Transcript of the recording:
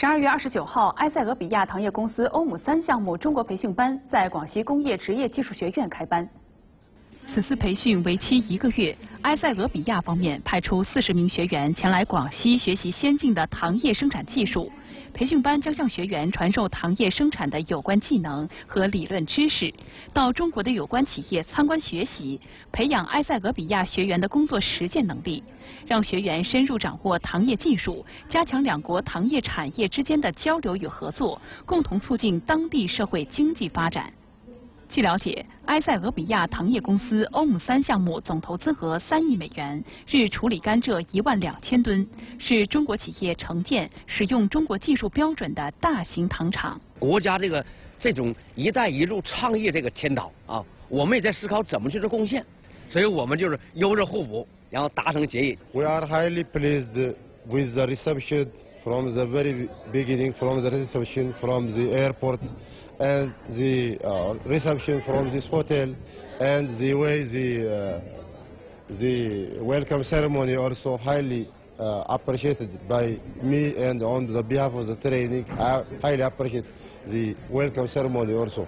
十二月二十九号，埃塞俄比亚糖业公司欧姆三项目中国培训班在广西工业职业技术学院开班。此次培训为期一个月，埃塞俄比亚方面派出四十名学员前来广西学习先进的糖业生产技术。培训班将向学员传授糖业生产的有关技能和理论知识，到中国的有关企业参观学习，培养埃塞俄比亚学员的工作实践能力，让学员深入掌握糖业技术，加强两国糖业产业之间的交流与合作，共同促进当地社会经济发展。据了解，埃塞俄比亚糖业公司欧姆三项目总投资额三亿美元，日处理甘蔗一万两千吨，是中国企业承建、使用中国技术标准的大型糖厂。国家这个这种“一带一路”倡议这个天导啊，我们也在思考怎么去做贡献，所以我们就是优质互补，然后达成协议。We are highly pleased with the reception from the very beginning, from the reception from the airport. And the uh, reception from this hotel and the way the, uh, the welcome ceremony also highly uh, appreciated by me and on the behalf of the training, I highly appreciate the welcome ceremony also.